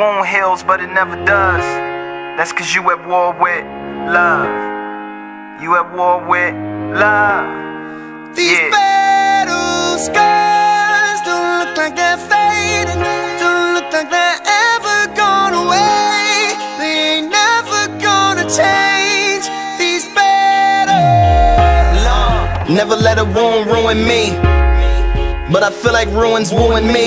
wound heals, but it never does. That's cause you at war with love. You at war with love. These Yeah. battle scars don't look like they're fading. Don't look like they're ever gone away. They ain't never gonna change. These battles. Never let a wound ruin me. But I feel like ruins wooing me.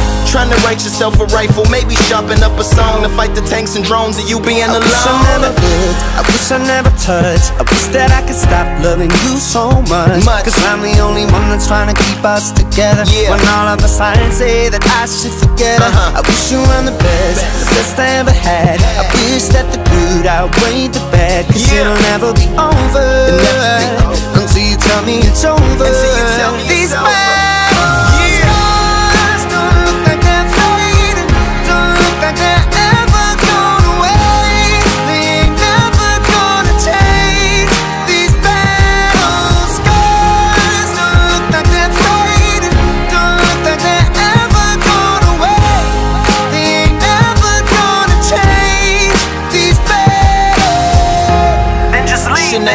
Trying to write yourself a rifle, maybe sharpen up a song to fight the tanks and drones of you being I alone. wish I never would, I wish I never touched I wish that I could stop loving you so much, Much. Cause I'm the only one that's trying to keep us together Yeah. When all of the signs say that I should forget her Uh-huh. I wish you were the best, the best I ever had I wish that the good outweighed the bad Cause Yeah. it'll never be over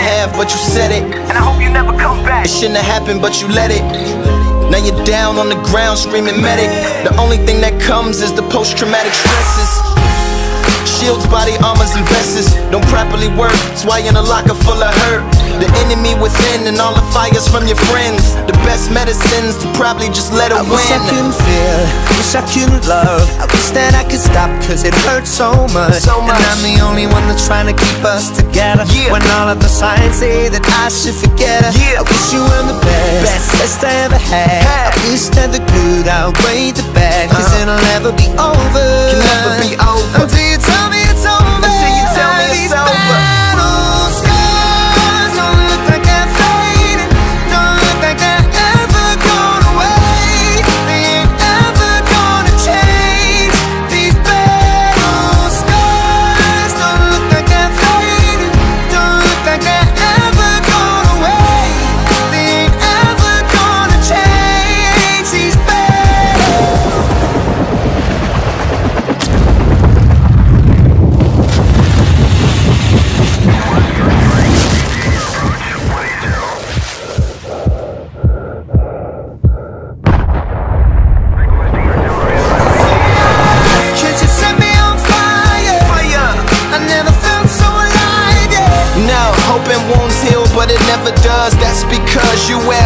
have, but you said it. And I hope you never come back. It shouldn't have happened, but you let it. Now you're down on the ground screaming medic. The only thing that comes is the post traumatic stresses. Shields, body armors, and vests don't properly work. That's why you're in a locker full of hurt. Within and all the fires from your friends. The best medicines to probably just let it I wish I win. couldn't feel, wish I couldn't love I wish that I could stop cause it hurts so much So much. And I'm the only one that's trying to keep us together Yeah. When all of the signs say that I should forget her Yeah. I wish you were the best, Best. best I ever had Had. I wish that the good outweighed the bad Cause Uh-huh. it'll never be over Can never be over. Until you tell me it's over Until you tell me it's over. You at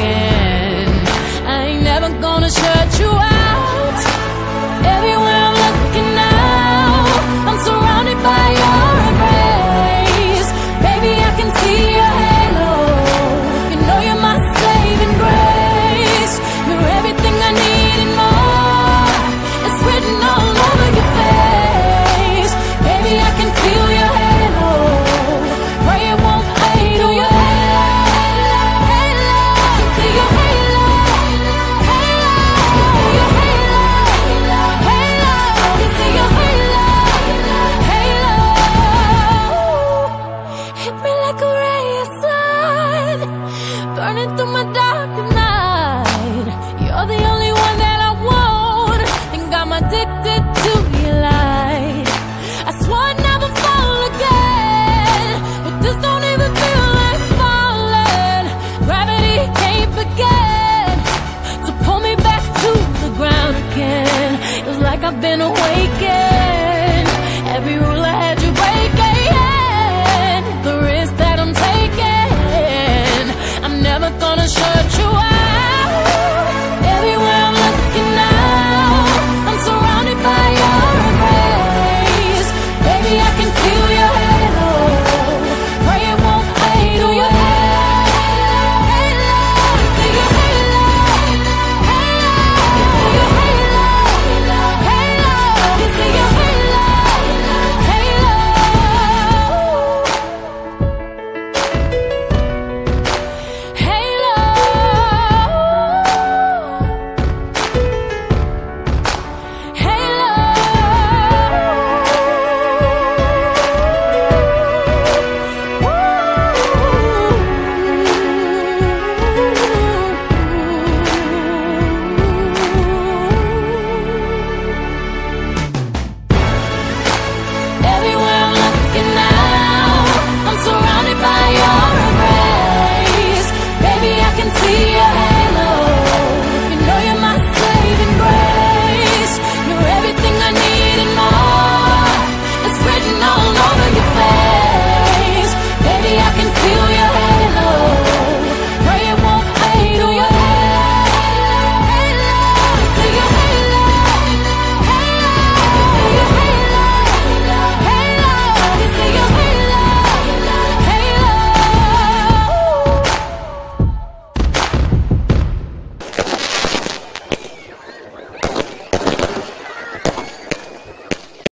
I ain't never gonna shut you out. Like I've been awakened. Every rule I had you breaking. The risk that I'm taking. I'm never gonna shut you out.